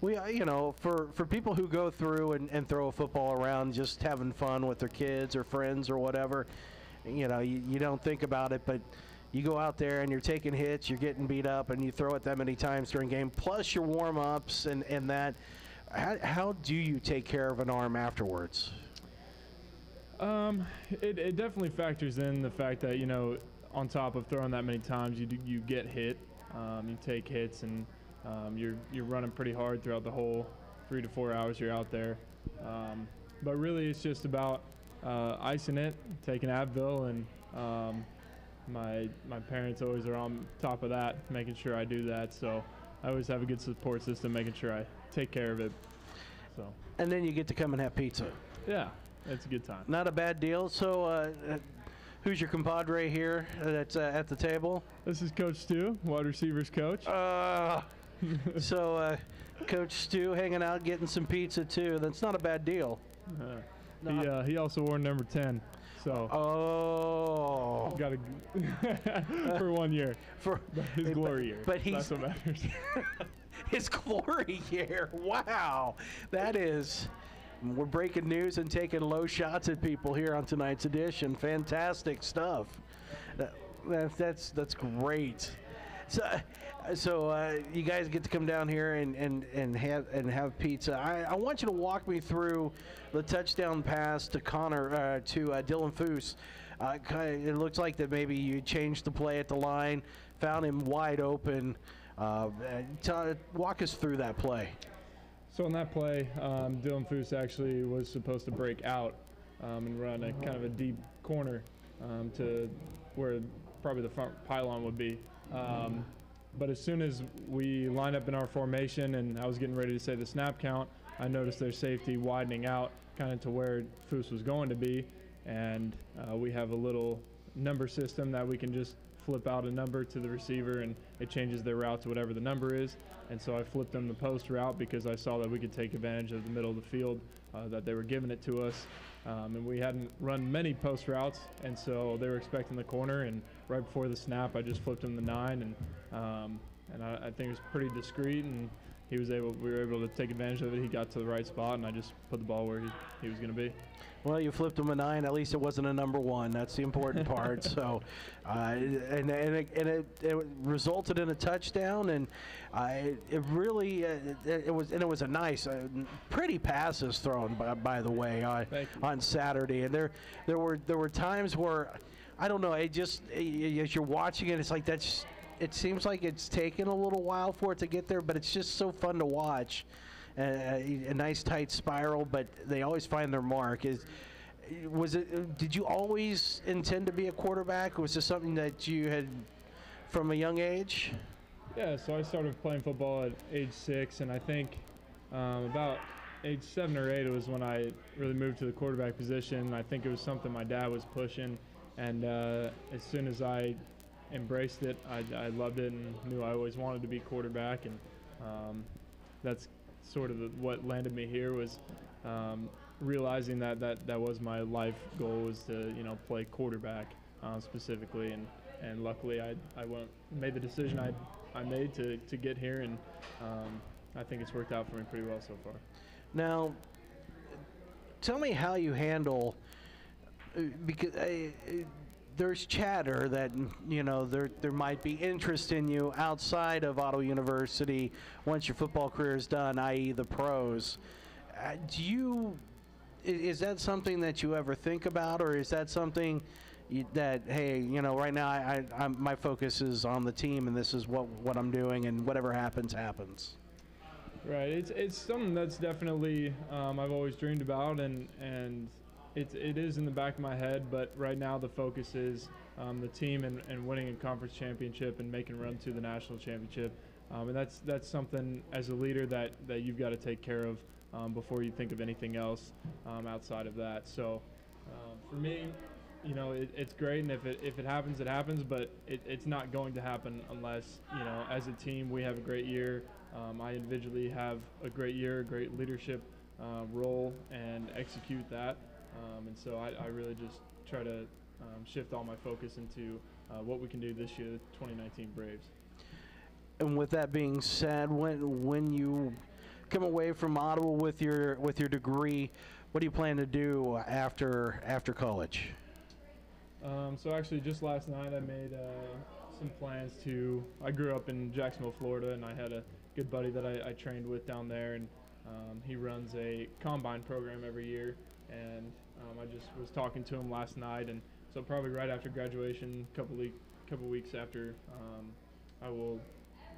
we, uh, you know, for for people who go through and, and throw a football around, just having fun with their kids or friends or whatever, you know, you, you don't think about it, but you go out there and you're taking hits, you're getting beat up, and you throw it that many times during game, plus your warm ups and and that. How, how do you take care of an arm afterwards? Um, it, it definitely factors in the fact that you know, on top of throwing that many times, you do, you get hit, um, you take hits, and um, you're you're running pretty hard throughout the whole three to four hours you're out there. Um, but really, it's just about uh, icing it, taking Advil, and um, my my parents always are on top of that, making sure I do that. So I always have a good support system, making sure I take care of it. So. And then you get to come and have pizza. Yeah, it's a good time. Not a bad deal. So, uh, who's your compadre here that's uh, at the table? This is Coach Stu, wide receivers coach. Uh, so, uh, Coach Stu hanging out, getting some pizza too. That's not a bad deal. Uh, he, uh, he also wore number 10. So oh, got a for one year for his glory year. But he's that's what matters. his glory year. Wow, that is. We're breaking news and taking low shots at people here on tonight's edition. Fantastic stuff. That, that's that's great. So, so uh, you guys get to come down here and, and, and have and have pizza. I, I want you to walk me through the touchdown pass to Connor uh, to uh, Dylan Foose. Uh, it looks like that maybe you changed the play at the line, found him wide open. Uh, t- walk us through that play. So on that play, um, Dylan Foose actually was supposed to break out um, and run a kind of a deep corner um, to where probably the front pylon would be. Um, but as soon as we lined up in our formation and I was getting ready to say the snap count, I noticed their safety widening out kind of to where Foose was going to be. And uh, we have a little number system that we can just flip out a number to the receiver and it changes their route to whatever the number is. And so I flipped them the post route because I saw that we could take advantage of the middle of the field, uh, that they were giving it to us. Um, and we hadn't run many post routes, and so they were expecting the corner. And right before the snap, I just flipped him the nine, and um, and I, I think it was pretty discreet, and he was able. We were able to take advantage of it. He got to the right spot, and I just put the ball where he, he was going to be. Well, you flipped him a nine. At least it wasn't a number one. That's the important part. so, uh, and and, it, and it, it, resulted in a touchdown, and uh, it, it, really uh, it, it, was and it was a nice, uh, pretty passes thrown by, by the way on on Saturday. And there there were there were times where I don't know. It just as you're watching it, it's like that's. It seems like it's taken a little while for it to get there, but it's just so fun to watch a, a nice tight spiral, but they always find their mark. Is was it? Did you always intend to be a quarterback? Was this something that you had from a young age? Yeah, so I started playing football at age six, and I think um, about age seven or eight was when I really moved to the quarterback position. I think it was something my dad was pushing, and uh, as soon as I embraced it, I, I, loved it and knew I always wanted to be quarterback, and um, that's sort of the, what landed me here was um, realizing that, that that was my life goal was to you know play quarterback uh, specifically, and and luckily I I went made the decision I I made to to get here, and um, I think it's worked out for me pretty well so far. Now, tell me how you handle uh, because uh, there's chatter that you know there there might be interest in you outside of Ottawa University once your football career is done, i.e., the pros. Uh, do you is that something that you ever think about, or is that something you, that hey, you know, right now I, I'm my focus is on the team and this is what what I'm doing, and whatever happens happens. Right. It's it's something that's definitely um, I've always dreamed about, and and it it is in the back of my head. But right now the focus is um, the team and, and winning a conference championship and making a run to the national championship. Um, and that's that's something as a leader that that you've got to take care of um, before you think of anything else um, outside of that. So um, for me, you know, it, it's great, and if it if it happens, it happens. But it, it's not going to happen unless you know, as a team, we have a great year. Um, I individually have a great year, a great leadership uh, role, and execute that. Um, and so I, I, really just try to um, shift all my focus into uh, what we can do this year, the 2019 Braves. And with that being said, when when you come away from Ottawa with your with your degree, what do you plan to do after after college? Um, so actually, just last night I made uh, some plans to. I grew up in Jacksonville, Florida, and I had a good buddy that I, I trained with down there, and um, he runs a combine program every year. And um, I just was talking to him last night, and so probably right after graduation, couple couple weeks after, um, I will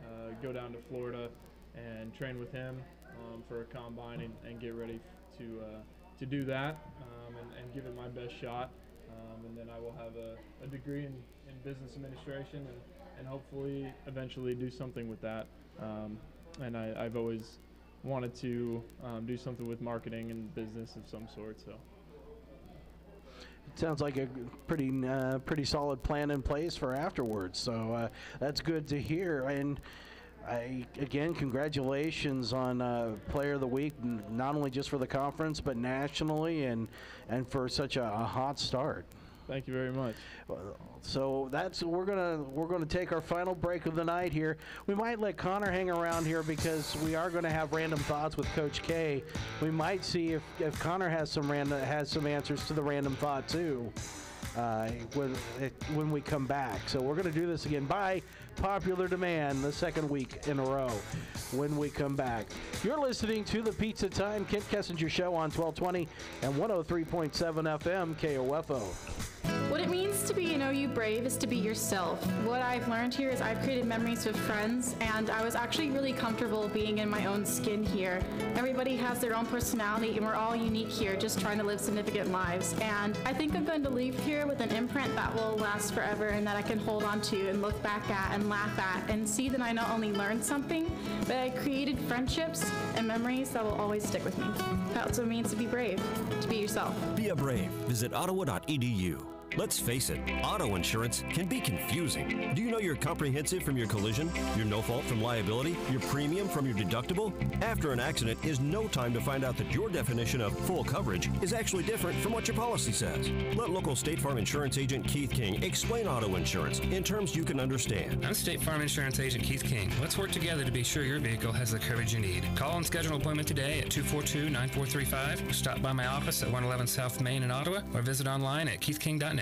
uh, go down to Florida and train with him um, for a combine and, and get ready to uh, to do that um, and, and, give it my best shot. Um, and then I will have a, a degree in, in business administration and, and hopefully eventually do something with that. Um, and I, have always wanted to do something with marketing and business of some sort. So. Sounds like a pretty uh, pretty solid plan in place for afterwards. So uh, that's good to hear. And I, again, congratulations on uh, Player of the Week, not only just for the conference but nationally, and and for such a, a hot start. Thank you very much. So that's we're gonna we're gonna take our final break of the night here. We might let Connor hang around here because we are going to have random thoughts with Coach K. We might see if, if Connor has some random has some answers to the random thought too. Uh, when when we come back, so we're going to do this again by popular demand the second week in a row. When we come back, you're listening to the Pizza Time Kent Kessinger Show on 1220 and 103.7 FM KOFO. What it means to be an OU Brave is to be yourself. What I've learned here is I've created memories with friends, and I was actually really comfortable being in my own skin here. Everybody has their own personality, and we're all unique here, just trying to live significant lives. And I think I'm going to leave here with an imprint that will last forever and that I can hold on to and look back at and laugh at and see that I not only learned something, but I created friendships and memories that will always stick with me. That's what it means to be brave, to be yourself. Be a brave. Visit ottawa.edu. Let's face it, auto insurance can be confusing. Do you know your comprehensive from your collision, your no fault from liability, your premium from your deductible? After an accident is no time to find out that your definition of full coverage is actually different from what your policy says. Let local State Farm insurance agent Keith King explain auto insurance in terms you can understand. I'm State Farm insurance agent Keith King. Let's work together to be sure your vehicle has the coverage you need. Call and schedule an appointment today at 242 9435. Stop by my office at 111 South Main in Ottawa or visit online at keithking.net.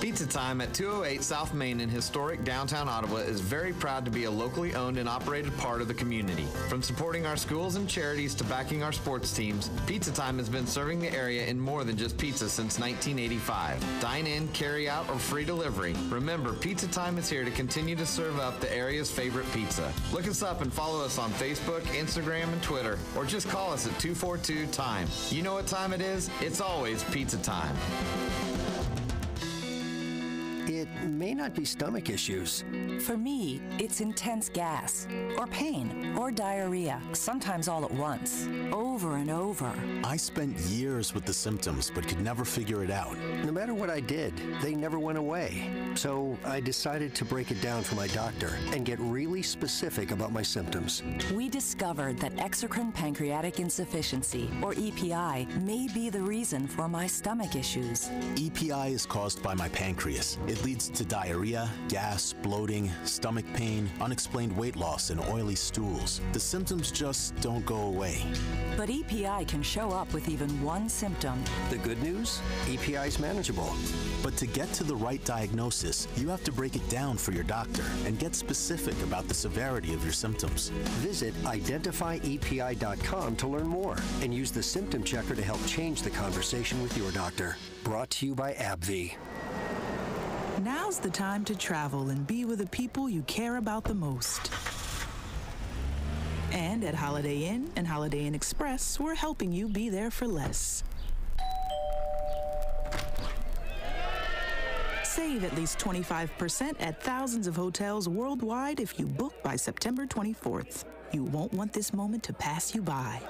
Pizza Time at 208 South Main in historic downtown Ottawa is very proud to be a locally owned and operated part of the community. From supporting our schools and charities to backing our sports teams, Pizza Time has been serving the area in more than just pizza since 1985. Dine in, carry out, or free delivery. Remember, Pizza Time is here to continue to serve up the area's favorite pizza. Look us up and follow us on Facebook, Instagram, and Twitter, or just call us at 242 Time. You know what time it is? It's always pizza time. It may not be stomach issues. For me, it's intense gas, or pain, or diarrhea, sometimes all at once, over and over. I spent years with the symptoms but could never figure it out. No matter what I did, they never went away. So I decided to break it down for my doctor and get really specific about my symptoms. We discovered that exocrine pancreatic insufficiency, or EPI, may be the reason for my stomach issues. EPI is caused by my pancreas. It leads to diarrhea, gas, bloating, stomach pain, unexplained weight loss, and oily stools. The symptoms just don't go away. But EPI can show up with even one symptom. The good news? EPI is manageable. But to get to the right diagnosis, you have to break it down for your doctor and get specific about the severity of your symptoms. Visit identifyepi.com to learn more and use the symptom checker to help change the conversation with your doctor. Brought to you by AbbVie. Now's the time to travel and be with the people you care about the most. And at Holiday Inn and Holiday Inn Express, we're helping you be there for less. Save at least 25% at thousands of hotels worldwide if you book by September 24th. You won't want this moment to pass you by.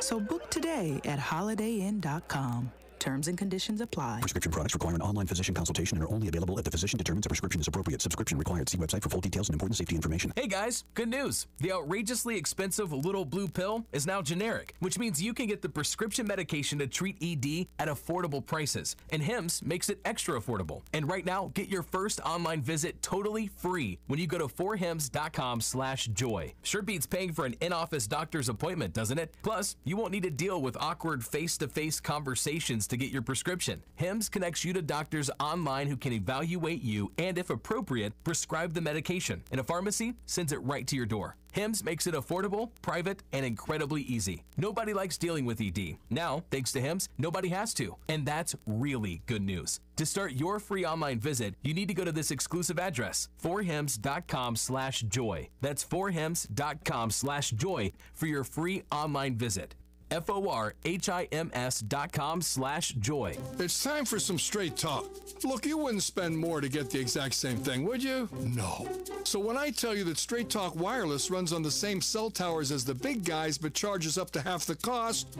So book today at holidayinn.com. Terms and conditions apply. Prescription products require an online physician consultation and are only available if the physician determines a prescription is appropriate. Subscription required. See website for full details and important safety information. Hey guys, good news. The outrageously expensive little blue pill is now generic, which means you can get the prescription medication to treat ED at affordable prices. And HIMS makes it extra affordable. And right now, get your first online visit totally free when you go to forhims.com slash joy. Sure beats paying for an in-office doctor's appointment, doesn't it? Plus, you won't need to deal with awkward face-to-face conversations to get your prescription. HIMS connects you to doctors online who can evaluate you and, if appropriate, prescribe the medication. And a pharmacy sends it right to your door. HIMS makes it affordable, private, and incredibly easy. Nobody likes dealing with ED. Now, thanks to HIMS, nobody has to. And that's really good news. To start your free online visit, you need to go to this exclusive address, forhims.com slash joy. That's forhims.com slash joy for your free online visit. F-O-R-H-I-M-S dot com slash joy. It's time for some straight talk. Look, you wouldn't spend more to get the exact same thing, would you? No. So when I tell you that Straight Talk Wireless runs on the same cell towers as the big guys but charges up to half the cost,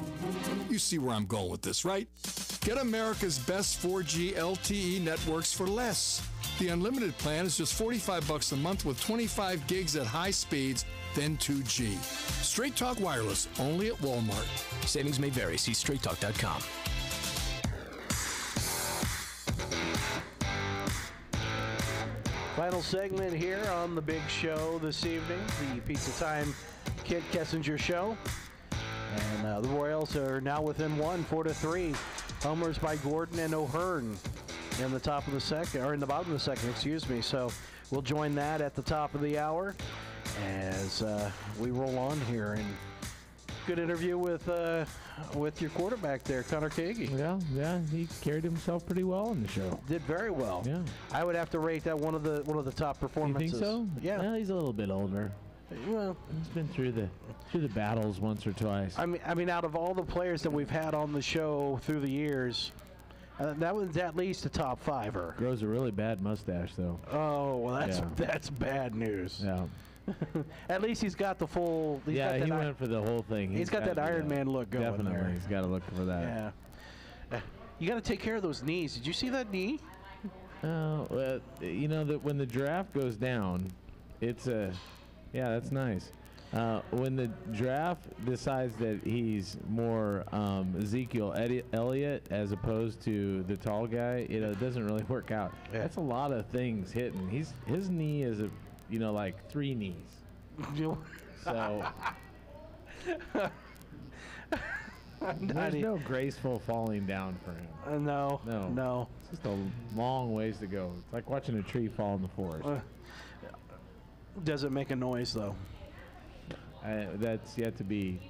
you see where I'm going with this, right? Get America's best 4G LTE networks for less. The unlimited plan is just 45 bucks a month with 25 gigs at high speeds, then 2G. Straight Talk Wireless, only at Walmart. Savings may vary. See straighttalk.com. Final segment here on the big show this evening, the Pizza Time Kent Kessinger Show. And uh, the Royals are now within one, four to three. Homers by Gordon and O'Hearn in the top of the second, or in the bottom of the second, excuse me. So we'll join that at the top of the hour as uh, we roll on here. And good interview with uh, with your quarterback there, Connor Kaegi. Yeah, yeah, he carried himself pretty well in the show. Did very well. Yeah. I would have to rate that one of the one of the top performances. You think so? Yeah. Well, he's a little bit older. Well, he's been through the through the battles once or twice. I mean, I mean, out of all the players that we've had on the show through the years, uh, that was at least a top fiver. Grows a really bad mustache though. Oh, well, that's Yeah. that's bad news. Yeah. at least he's got the full. He's yeah, got that he went for the whole thing. he's got gotta that Iron Man look going Definitely, there. he's got to look for that. Yeah. Uh, You got to take care of those knees. Did you see that knee? Oh, well, you know that when the giraffe goes down, it's a, yeah, that's nice. Uh, when the draft decides that he's more um, Ezekiel Edi- Elliott as opposed to the tall guy, you know, it doesn't really work out. That's a lot of things hitting. He's his knee is a, you know, like three knees. so there's e- no graceful falling down for him. Uh, no, No. no. It's just a long ways to go. It's like watching a tree fall in the forest. Uh, Does it make a noise though? I, that's yet to be.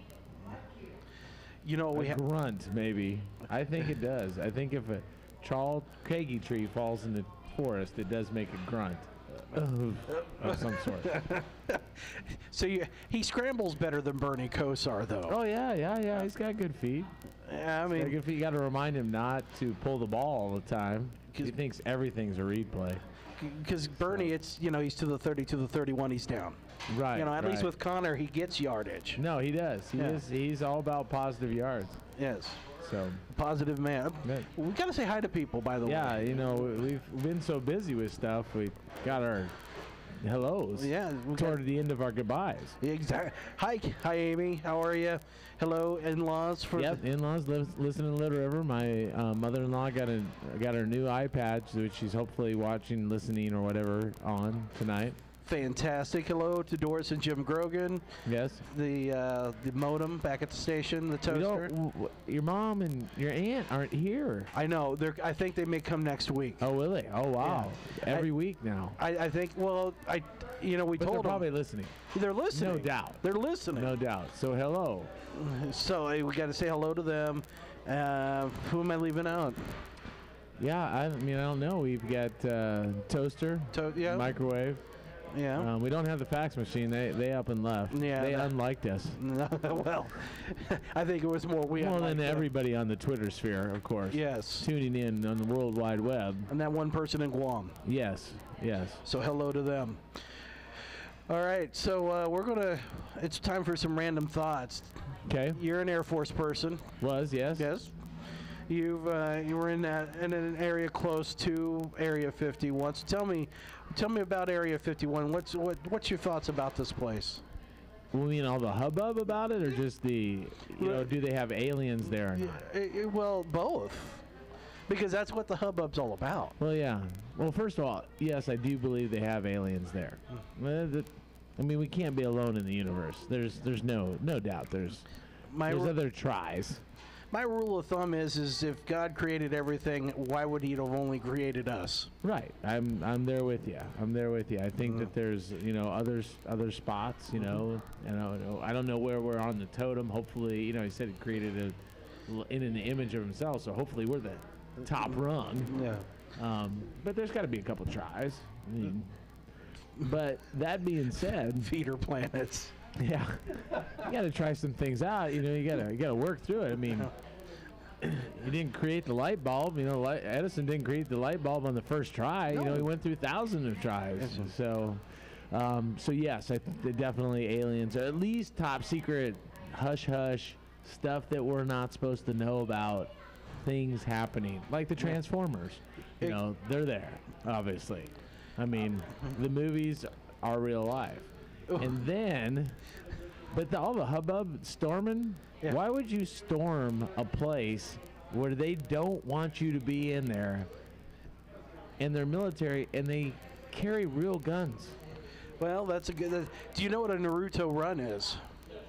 You know, we a ha- grunt maybe. I think it does. I think if a tall Kaegi tree falls in the forest, it does make a grunt. of, of some sort. so you, he scrambles better than Bernie Kosar, though. Oh yeah, yeah, yeah. He's got good feet. Yeah, I mean, good feet. You got to remind him not to pull the ball all the time. Because he thinks everything's a read play. because Bernie, it's you know he's to the 30, to the 31, he's down. Right. You know, at least with Connor, he gets yardage. No, he does. He Yeah. is. He's all about positive yards. Yes. So positive man. We got to say hi to people, by the way. Yeah, you know, we've been so busy with stuff. We got our hellos. Yeah, we toward the end of our goodbyes. Exactly. Hi, hi, Amy. How are you? Hello, in-laws. For Yep, in-laws live, listen in Little River. My uh, mother-in-law got a got her new iPad, which she's hopefully watching, listening, or whatever on tonight. Fantastic. Hello to Doris and Jim Grogan. Yes. The uh, the modem back at the station. The toaster. don't- w- w- your mom and your aunt aren't here. I know. They're. I think they may come next week. Oh, will they? Oh, wow. Yeah. Every I- week now. I, I think. Well, I. You know, we But they're told them. probably listening. They're listening. No doubt. They're listening. No doubt. So hello. So we got to say hello to them. Uh, who am I leaving out? Yeah, I mean, I don't know. We've got uh, toaster, To- yeah. microwave. Yeah. Um, we don't have the fax machine. They they up and left. Yeah, They that- unliked us. well, I think it was more we. well, them. everybody on the Twitter sphere, of course. Yes. Tuning in on the World Wide Web. And that one person in Guam. Yes. Yes. So hello to them. All right, so uh, we're gonna. It's time for some random thoughts. Okay. You're an Air Force person. Was yes. Yes. You've uh, you were in that in an area close to Area 51. So tell me, tell me about Area 51. What's what what's your thoughts about this place? We mean all the hubbub about it, or just the you know, do they have aliens there? Or not? Eh, eh, well, both, because that's what the hubbub's all about. Well, yeah. Well, first of all, yes, I do believe they have aliens there. I mean, we can't be alone in the universe. There's, there's no, no doubt. There's, My there's other tries. My rule of thumb is is if God created everything, why would He have only created us? Right. I'm, I'm there with you. I'm there with you. I think Mm-hmm. that there's, you know, others, other spots. You know, and I don't know. I don't know where we're on the totem. Hopefully, you know, he said he created a, in an image of himself. So hopefully, we're the top rung. Yeah. Um, but there's got to be a couple tries. I mean, but that being said, feeder planets. Yeah, you got to try some things out. You know, you gotta you gotta work through it. I mean, you didn't create the light bulb. You know, light, Edison didn't create the light bulb on the first try. You know, he went through thousands of tries. So, um, so yes, I th- definitely aliens, or at least top secret, hush hush stuff that we're not supposed to know about. Things happening, like the Transformers. You know, they're there, obviously. I mean, the movies are real life. And then, but the, all the hubbub storming, why would you storm a place where they don't want you to be in there and they're military and they carry real guns? Well, that's a good. Do you know what a Naruto run is?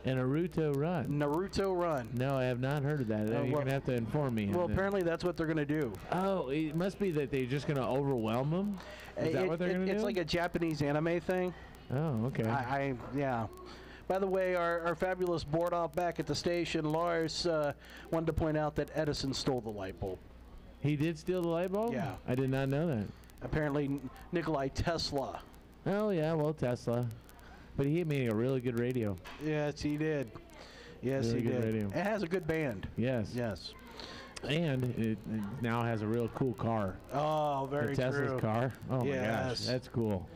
A Naruto run. Naruto run. No, I have not heard of that. Uh, You're well- to have to inform me. Well, apparently that's what they're going to do. Oh, it must be that they're just going to overwhelm them? Is that what they're it- going to do? It's like a Japanese anime thing. Oh, okay. I, I yeah. By the way, our, our fabulous board off back at the station, Lars, uh, wanted to point out that Edison stole the light bulb. He did steal the light bulb? Yeah. I did not know that. Apparently, Nikolai Tesla. Oh, yeah, well, Tesla. But he made a really good radio. Yes, he did. Yes, Really he good did. radio. It has a good band. Yes. Yes. And it, it now has a real cool car. Oh, very the Tesla's true. car. Oh my gosh, that's cool.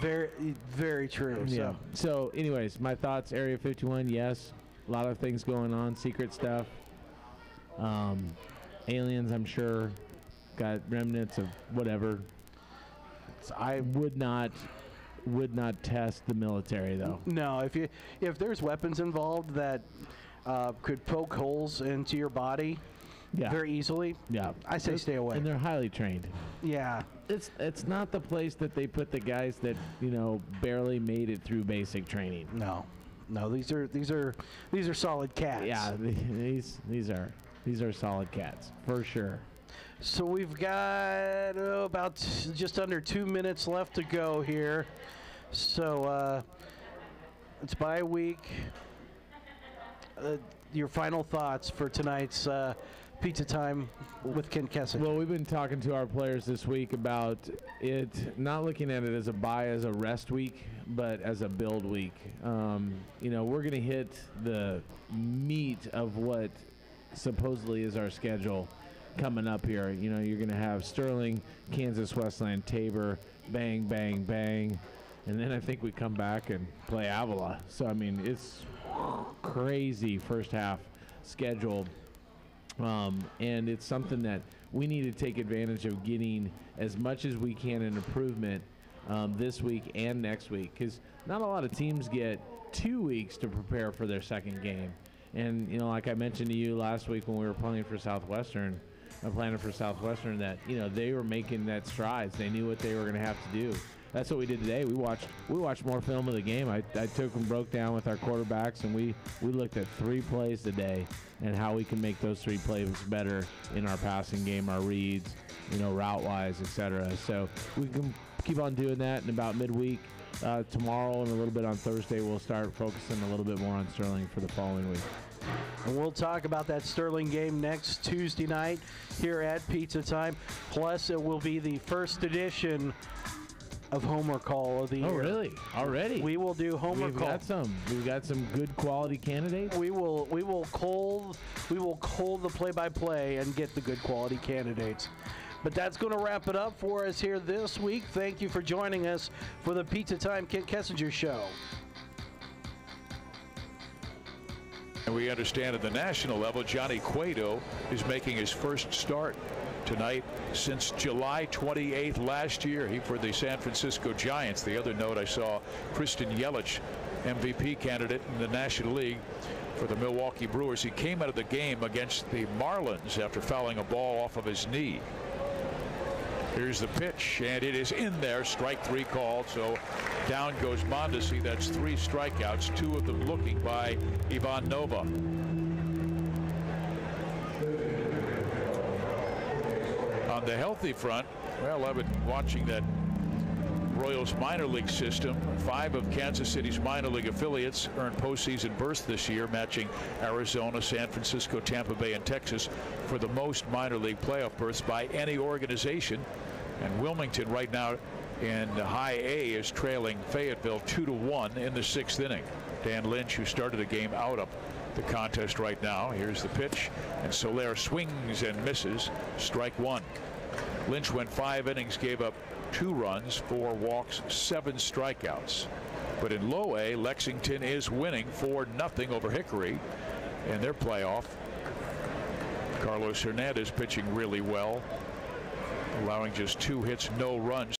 Very, very true. Yeah. So, So, anyways, my thoughts: Area 51. Yes, a lot of things going on, secret stuff. Um, aliens, I'm sure, got remnants of whatever. I would not, would not test the military though. no, if you if there's weapons involved that uh, could poke holes into your body Yeah. very easily, Yeah, I say stay away. And they're highly trained. yeah. It's it's not the place that they put the guys that you know barely made it through basic training. No, no, these are these are these are solid cats. Yeah, these these are these are solid cats for sure. So we've got oh, about just under two minutes left to go here. So uh, it's bye week. Uh, your final thoughts for tonight's uh, Pizza Time with Kent Kessinger. Well, we've been talking to our players this week about it, not looking at it as a buy as a rest week, but as a build week. Um, you know, we're going to hit the meat of what supposedly is our schedule coming up here. You know, you're going to have Sterling, Kansas Wesleyan, Tabor, bang, bang, bang. And then I think we come back and play Avila. So, I mean, it's crazy first half schedule. Um, and it's something that we need to take advantage of getting as much as we can in improvement um, this week and next week because not a lot of teams get two weeks to prepare for their second game. And, you know, like I mentioned to you last week when we were playing for Southwestern, uh, planning for Southwestern, that, you know, they were making that strides. They knew what they were going to have to do that's what we did today. We watched we watched more film of the game. I, I took and broke down with our quarterbacks, and we we looked at three plays today and how we can make those three plays better in our passing game, our reads, you know, route wise, etc. So we can keep on doing that. And about midweek uh, tomorrow and a little bit on Thursday, we'll start focusing a little bit more on Sterling for the following week. And we'll talk about that Sterling game next Tuesday night here at Pizza Time. Plus, it will be the first edition of Homer Call of the oh, really? Already? We will do Homer We've Call. got some. We've got some good quality candidates. We will. We will call. We will call the play-by-play and get the good quality candidates. But that's going to wrap it up for us here this week. Thank you for joining us for the Pizza Time Kent Kessinger Show. And we understand at the national level, Johnny Cueto is making his first start tonight since July 28th last year. He for the San Francisco Giants. The other note I saw Christian Yelich, MVP candidate in the National League for the Milwaukee Brewers. He came out of the game against the Marlins after fouling a ball off of his knee. Here's the pitch, and it is in there. Strike three called. So down goes Mondesi. That's three strikeouts, two of them looking by Ivan Nova. The healthy front, well, I've been watching that Royals minor league system. Five of Kansas City's minor league affiliates earned postseason berths this year, matching Arizona, San Francisco, Tampa Bay, and Texas for the most minor league playoff berths by any organization. And Wilmington right now in high A is trailing Fayetteville 2 to 1 in the sixth inning. Dan Lynch, who started the game out of the contest right now. Here's the pitch, and Soler swings and misses. Strike one. Lynch went five innings, gave up two runs, four walks, seven strikeouts. But in low A, Lexington is winning 4 nothing over Hickory in their playoff. Carlos Hernandez pitching really well, allowing just two hits, no runs